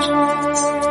着